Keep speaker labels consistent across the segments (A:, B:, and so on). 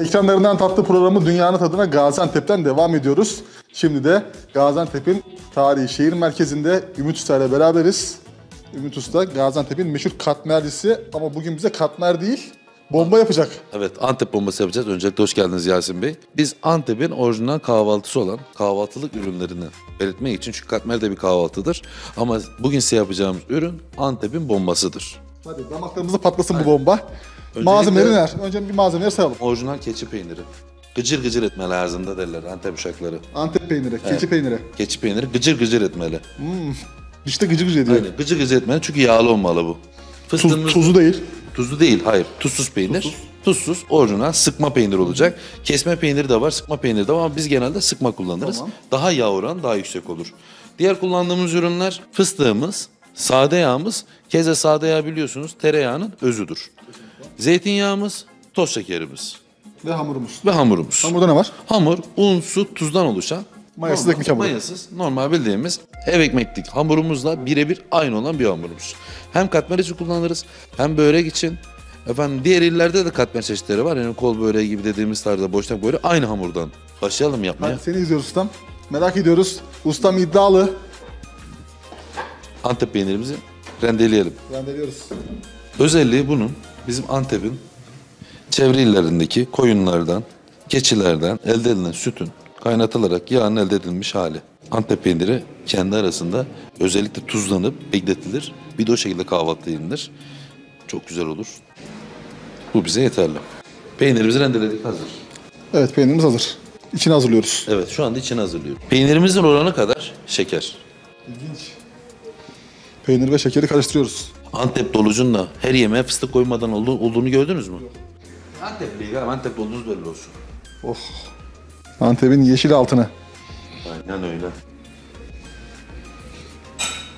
A: Ekranlarından tatlı programı Dünyanın Tadına Gaziantep'ten devam ediyoruz. Şimdi de Gaziantep'in tarihi şehir merkezinde Ümit Usta ile beraberiz. Ümit Usta Gaziantep'in meşhur katmercisi ama bugün bize katmer değil, bomba yapacak.
B: Evet Antep bombası yapacağız. Öncelikle hoş geldiniz Yasin Bey. Biz Antep'in orijinal kahvaltısı olan kahvaltılık ürünlerini belirtmek için çünkü katmer de bir kahvaltıdır. Ama bugün size yapacağımız ürün Antep'in bombasıdır.
A: Hadi damaklarımızı patlasın bu bomba. Malzemeleri neler? Önce bir malzemeleri sayalım.
B: Orijinal keçi peyniri. Gıcır gıcır etmeli ağzında derler Antep uşakları.
A: Antep peyniri, keçi peyniri.
B: Keçi peyniri gıcır gıcır etmeli.
A: İşte gıcı gıcı ediyor.
B: Aynen gıcır gıcır etmeli çünkü yağlı olmalı bu.
A: Tuz,
B: Fıstığımız
A: tuzu değil.
B: Tuzlu değil, hayır. Tuzsuz peynir. Tuzsuz, orijinal sıkma peynir olacak. Kesme peyniri de var, sıkma peyniri de var ama biz genelde sıkma kullanırız. Daha yağ oranı daha yüksek olur. Diğer kullandığımız ürünler fıstığımız, sade yağımız. Keze sade yağ biliyorsunuz tereyağının özüdür. Zeytinyağımız, toz şekerimiz
A: Ve hamurumuz.
B: ve hamurumuz.
A: Hamurda ne var?
B: Hamur, un, su, tuzdan oluşan
A: Mayasız
B: normal-
A: ekmek hamuru.
B: Mayasız, normal bildiğimiz ev ekmeklik hamurumuzla birebir aynı olan bir hamurumuz. Hem katmer için kullanırız hem börek için. Efendim diğer illerde de katmer çeşitleri var. Yani kol böreği gibi dediğimiz tarzda boşnak böreği aynı hamurdan. Başlayalım yapmaya.
A: Hadi seni izliyoruz ustam. Merak ediyoruz. Ustam iddialı.
B: Antep peynirimizi rendeleyelim.
A: Rendeliyoruz.
B: Özelliği bunun bizim Antep'in çevre illerindeki koyunlardan, keçilerden elde edilen sütün kaynatılarak yağın elde edilmiş hali. Antep peyniri kendi arasında özellikle tuzlanıp bekletilir. Bir de o şekilde kahvaltı yenilir. Çok güzel olur. Bu bize yeterli. Peynirimizi rendeledik hazır.
A: Evet peynirimiz hazır. İçini hazırlıyoruz.
B: Evet şu anda içini hazırlıyorum. Peynirimizin oranı kadar şeker.
A: İlginç. Peynir ve şekeri karıştırıyoruz.
B: Antep dolucun da her yemeğe fıstık koymadan olduğu, olduğunu gördünüz mü? Antepli galiba Antep olduğunuz belli olsun.
A: Oh. Antep'in yeşil altını.
B: Aynen öyle.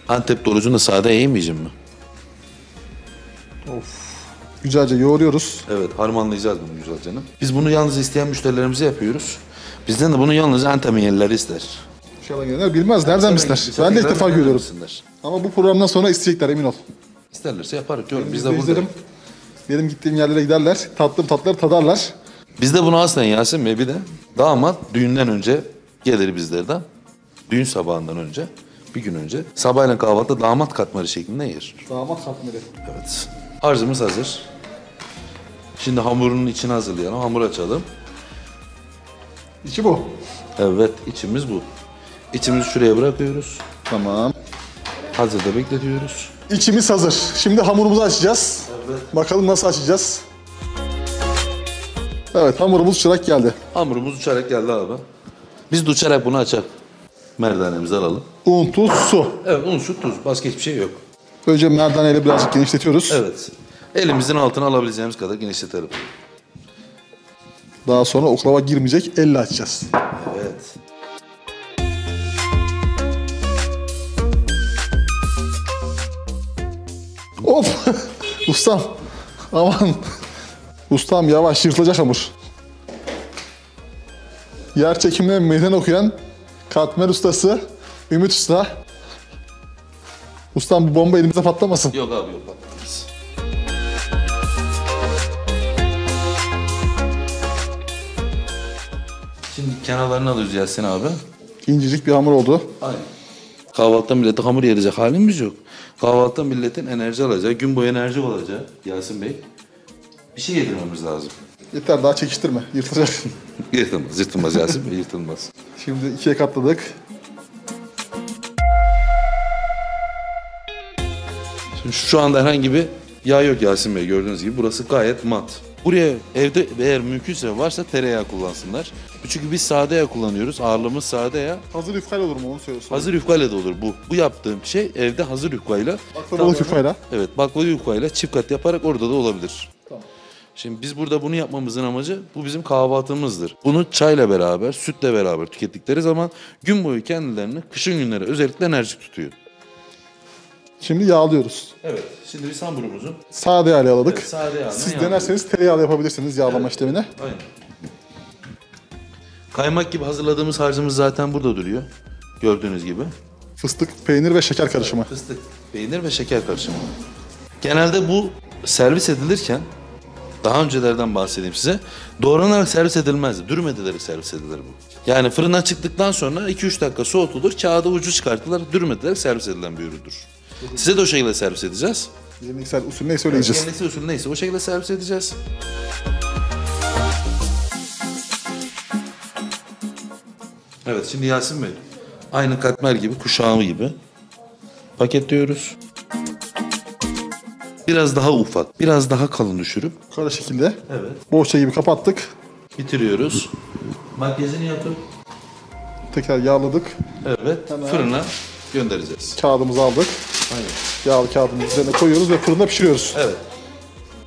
B: Antep dolucunu da sade yemeyeceğim mi?
A: Güzelce yoğuruyoruz.
B: Evet harmanlayacağız bunu güzelce. Biz bunu yalnız isteyen müşterilerimize yapıyoruz. Bizden de bunu yalnız Antep'in ister.
A: İnşallah gelenler bilmez. Nereden bizler? Ben de ilk defa görüyorum. Ama bu programdan sonra isteyecekler emin ol.
B: İsterlerse yaparız diyorum. Biz de burada.
A: izlerim. Benim gittiğim yerlere giderler. Tatlım tatları tadarlar.
B: Biz de bunu aslen Yasin Bey bir de damat düğünden önce gelir bizlerden. Düğün sabahından önce bir gün önce sabahleyin kahvaltıda damat katmarı şeklinde yer.
A: Damat katmeri.
B: Evet. Harcımız hazır. Şimdi hamurun içini hazırlayalım. Hamur açalım.
A: İçi bu.
B: Evet, içimiz bu. İçimizi şuraya bırakıyoruz.
A: Tamam.
B: Hazırda bekletiyoruz.
A: İçimiz hazır. Şimdi hamurumuzu açacağız. Bakalım nasıl açacağız. Evet hamurumuz çırak geldi.
B: Hamurumuz uçarak geldi abi. Biz de uçarak bunu açalım. Merdanemizi alalım.
A: Un, tuz, su.
B: Evet, un, su, tuz. Başka hiçbir şey yok.
A: Önce merdaneyle birazcık genişletiyoruz.
B: Evet. Elimizin altına alabileceğimiz kadar genişletelim.
A: Daha sonra oklava girmeyecek. Elle açacağız.
B: Evet.
A: Ustam. Aman. Ustam yavaş yırtılacak hamur. Yer çekimine meydan okuyan katmer ustası Ümit Usta. Ustam bu bomba elimize patlamasın.
B: Yok abi yok. patlamaz. Şimdi kenarlarını alıyoruz Yasin abi.
A: İncecik bir hamur oldu.
B: Aynen. Kahvaltıda millete hamur yiyecek halimiz yok. Kahvaltıda milletin enerji alacağı, gün boyu enerji olacağı Yasin Bey. Bir şey yedirmemiz lazım.
A: Yeter daha çekiştirme. Yırtılacak.
B: Yırtılmaz, yırtılmaz Yasin Bey, yırtılmaz.
A: Şimdi ikiye katladık.
B: Şimdi şu anda herhangi bir yağ yok Yasin Bey gördüğünüz gibi. Burası gayet mat. Buraya evde eğer mümkünse varsa tereyağı kullansınlar. Çünkü biz sade yağ kullanıyoruz. Ağırlığımız sade yağ.
A: Hazır ifkal olur mu onu söylüyorsun.
B: Hazır yufkayla da olur bu. Bu yaptığım şey evde hazır yufkayla.
A: Baklavalık yufkayla.
B: Evet baklava yufkayla çift kat yaparak orada da olabilir.
A: Tamam.
B: Şimdi biz burada bunu yapmamızın amacı bu bizim kahvaltımızdır. Bunu çayla beraber, sütle beraber tükettikleri zaman gün boyu kendilerini kışın günleri özellikle enerjik tutuyor.
A: Şimdi yağlıyoruz.
B: Evet. Şimdi biz hamurumuzu
A: Sade yağla yağladık.
B: Evet, sade yağla
A: Siz denerseniz tereyağlı yapabilirsiniz yağlama işlemini.
B: Aynen. Kaymak gibi hazırladığımız harcımız zaten burada duruyor. Gördüğünüz gibi.
A: Fıstık, peynir ve şeker karışımı.
B: Fıstık, peynir ve şeker karışımı. Genelde bu servis edilirken Daha öncelerden bahsedeyim size. Doğranarak servis edilmezdi. Dürüm edilerek servis edilir bu. Yani fırından çıktıktan sonra 2-3 dakika soğutulur. Kağıda ucu çıkartılır. Dürüm edilerek servis edilen bir üründür. Size de o şekilde servis edeceğiz.
A: Geleneksel usul neyse öyle yiyeceğiz.
B: Geleneksel usul neyse o şekilde servis edeceğiz. Evet şimdi Yasin Bey. Aynı katmer gibi, kuşağı gibi paketliyoruz. Biraz daha ufak, biraz daha kalın düşürüp
A: Kara şekilde.
B: evet.
A: Bohça gibi kapattık.
B: bitiriyoruz. Makyajını yapıp
A: Tekrar yağladık.
B: evet fırına göndereceğiz.
A: Kağıdımızı aldık.
B: Aynen.
A: Yağlı kağıdımızı üzerine koyuyoruz ve fırında pişiriyoruz.
B: Evet.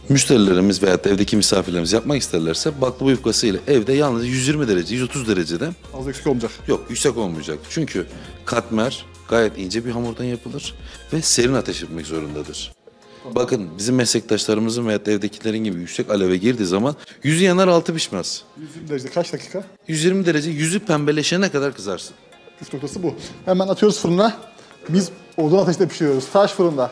B: Müşterilerimiz veya evdeki misafirlerimiz yapmak isterlerse baklava yufkası ile evde yalnız 120 derece, 130 derecede
A: Az eksik olmayacak.
B: Yok yüksek olmayacak. Çünkü katmer gayet ince bir hamurdan yapılır ve serin ateş yapmak zorundadır. Bakın bizim meslektaşlarımızın veya evdekilerin gibi yüksek aleve girdiği zaman yüzü yanar altı pişmez.
A: 120 derecede kaç dakika?
B: 120 derece yüzü pembeleşene kadar kızarsın.
A: Püf noktası bu. Hemen atıyoruz fırına. Biz odun ateşte pişiriyoruz. Taş fırında.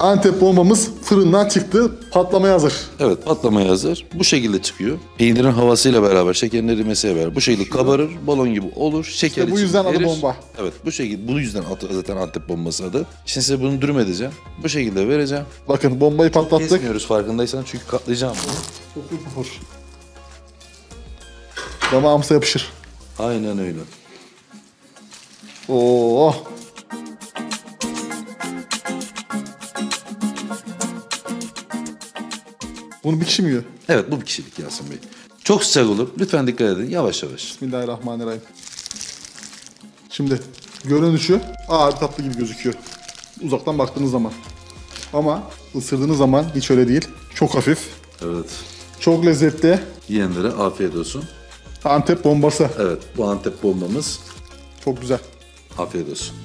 A: Antep bombamız fırından çıktı. Patlamaya hazır.
B: Evet patlamaya hazır. Bu şekilde çıkıyor. Peynirin havasıyla beraber, şekerin erimesiyle beraber bu şekilde kabarır, balon gibi olur. Şeker
A: İşte bu
B: içinde
A: yüzden adı
B: erir.
A: bomba.
B: Evet bu şekilde bu yüzden adı- zaten Antep bombası adı. Şimdi size bunu dürüm edeceğim. Bu şekilde vereceğim.
A: Bakın bombayı patlattık.
B: Kesmiyoruz farkındaysan çünkü katlayacağım bunu.
A: Damağımıza yapışır.
B: Aynen öyle.
A: Oo. Bunu bir kişi mi yiyor?
B: Evet bu bir kişilik Yasin Bey. Çok sıcak olur. Lütfen dikkat edin. Yavaş yavaş.
A: Bismillahirrahmanirrahim. Şimdi görünüşü ağır tatlı gibi gözüküyor. Uzaktan baktığınız zaman. Ama ısırdığınız zaman hiç öyle değil. Çok hafif,
B: Evet.
A: çok lezzetli.
B: Yiyenlere afiyet olsun.
A: Antep bombası.
B: Evet bu Antep bombamız.
A: Çok güzel.
B: Afiyet olsun.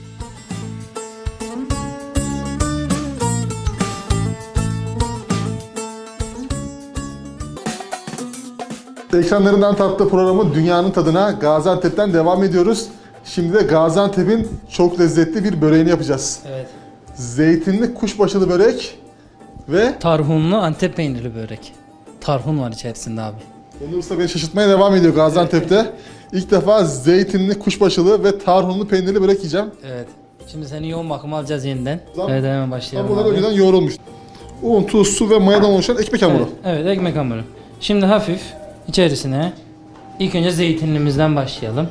A: Ekranlarından tatlı programı Dünyanın Tadına Gaziantep'ten devam ediyoruz. Şimdi de Gaziantep'in çok lezzetli bir böreğini yapacağız.
C: Evet.
A: Zeytinli kuşbaşılı börek ve
C: Tarhunlu Antep peynirli börek. Tarhun var içerisinde abi.
A: Onur Usta beni şaşırtmaya devam ediyor Gaziantep'te. İlk defa zeytinli kuşbaşılı ve tarhunlu peynirli börek yiyeceğim.
C: Evet. Şimdi seni yoğun bakıma alacağız yeniden.
A: Tamam.
C: Evet hemen başlayalım
A: Hamurlar önceden yoğrulmuş. Un, tuz, su ve mayadan oluşan ekmek hamuru.
C: Evet, evet ekmek hamuru. Şimdi hafif içerisine ilk önce zeytinlimizden başlayalım.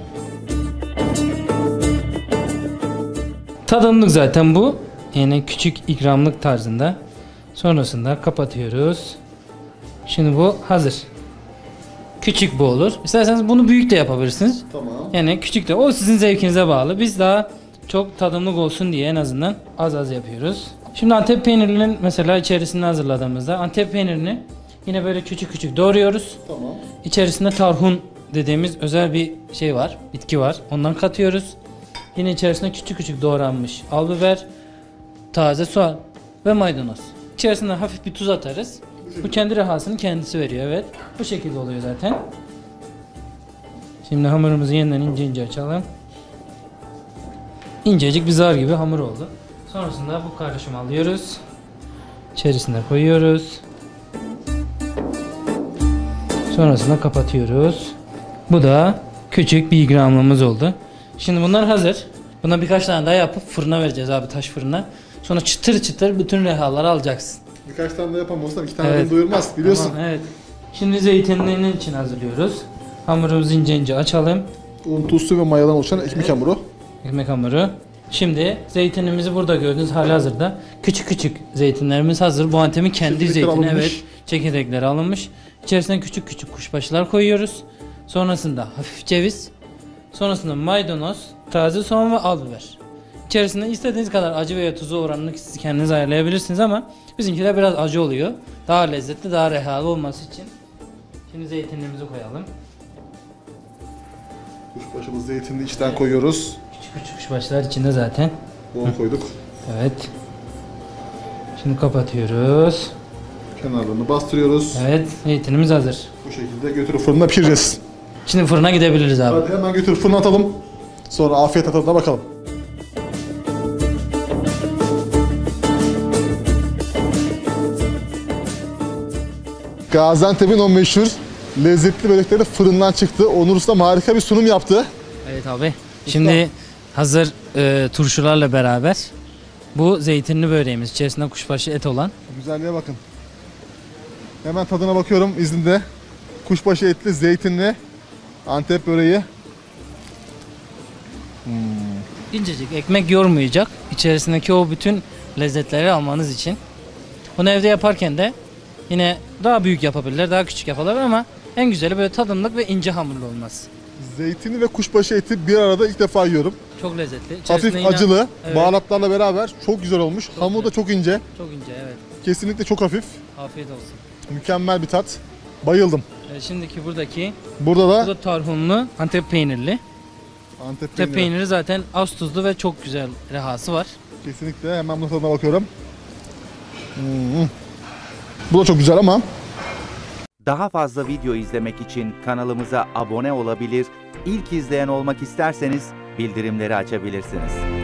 C: Tadımlık zaten bu. Yani küçük ikramlık tarzında. Sonrasında kapatıyoruz. Şimdi bu hazır. Küçük bu olur. İsterseniz bunu büyük de yapabilirsiniz.
A: Tamam.
C: Yani küçük de o sizin zevkinize bağlı. Biz daha çok tadımlık olsun diye en azından az az yapıyoruz. Şimdi Antep peynirinin mesela içerisini hazırladığımızda Antep peynirini yine böyle küçük küçük doğruyoruz.
A: Tamam.
C: İçerisinde tarhun dediğimiz özel bir şey var, bitki var. Ondan katıyoruz. Yine içerisine küçük küçük doğranmış al biber, taze soğan ve maydanoz. İçerisine hafif bir tuz atarız. Bu kendi rehasını kendisi veriyor evet. Bu şekilde oluyor zaten. Şimdi hamurumuzu yeniden ince ince açalım. İncecik bir zar gibi hamur oldu. Sonrasında bu karışımı alıyoruz. İçerisine koyuyoruz. Sonrasında kapatıyoruz. Bu da küçük bir gramlığımız oldu. Şimdi bunlar hazır. Buna birkaç tane daha yapıp fırına vereceğiz abi taş fırına. Sonra çıtır çıtır bütün rehaları alacaksın.
A: Birkaç tane de yapalım olsa iki tane
C: Evet.
A: evet. doyurmaz biliyorsun.
C: Tamam, evet. Şimdi zeytinliğinin için hazırlıyoruz. Hamurumuzu ince ince açalım.
A: Un, tuz, su ve mayadan oluşan ekmek hamuru.
C: Ekmek hamuru. Şimdi zeytinimizi burada gördüğünüz hali hazırda. Küçük küçük zeytinlerimiz hazır. Bu Antep'in kendi
A: Çekirdekler
C: zeytini evet. Çekirdekleri alınmış. İçerisine küçük küçük kuşbaşılar koyuyoruz. Sonrasında hafif ceviz. Sonrasında maydanoz, taze soğan ve al biber. İçerisinde istediğiniz kadar acı veya tuzu oranını siz kendiniz ayarlayabilirsiniz ama bizimkiler biraz acı oluyor. Daha lezzetli, daha rehalı olması için. Şimdi zeytinliğimizi koyalım.
A: Kuşbaşımız zeytinli içten koyuyoruz.
C: Küçük küçük kuşbaşılar içinde zaten.
A: Un koyduk.
C: Evet. Şimdi kapatıyoruz.
A: Kenarlarını bastırıyoruz.
C: Evet, zeytinimiz hazır.
A: Bu şekilde götürüp fırında pişireceğiz.
C: Şimdi fırına gidebiliriz abi.
A: Hadi hemen götür fırına atalım. Sonra afiyet tadına bakalım. Gaziantep'in o meşhur lezzetli börekleri fırından çıktı. Onur Ustam harika bir sunum yaptı.
C: Evet abi. Şimdi hazır e, turşularla beraber bu zeytinli böreğimiz içerisinde kuşbaşı et olan.
A: Güzelliğe bakın. Hemen tadına bakıyorum izninde. Kuşbaşı etli, zeytinli Antep böreği.
C: İncecik ekmek yormayacak. İçerisindeki o bütün lezzetleri almanız için. Bunu evde yaparken de yine daha büyük yapabilirler, daha küçük yapabilirler ama en güzeli böyle tadımlık ve ince hamurlu olmaz.
A: Zeytinli ve kuşbaşı eti bir arada ilk defa yiyorum.
C: Çok lezzetli.
A: Hafif
C: yine-
A: acılı,
C: Evet.
A: baharatlarla beraber çok güzel olmuş. Hamur da
C: güzel.
A: çok ince.
C: Çok ince evet.
A: Kesinlikle çok hafif.
C: Afiyet olsun.
A: Mükemmel bir tat. Bayıldım.
C: Evet, şimdiki buradaki
A: Burada
C: bu
A: da
C: da tarhunlu Antep peynirli.
A: Antep
C: Antep
A: peyniri.
C: peyniri zaten az tuzlu ve çok güzel rehası var.
A: Kesinlikle hemen bu tadına bakıyorum. Hmm. Bu da çok güzel ama
D: Daha fazla video izlemek için kanalımıza abone olabilir, ilk izleyen olmak isterseniz bildirimleri açabilirsiniz.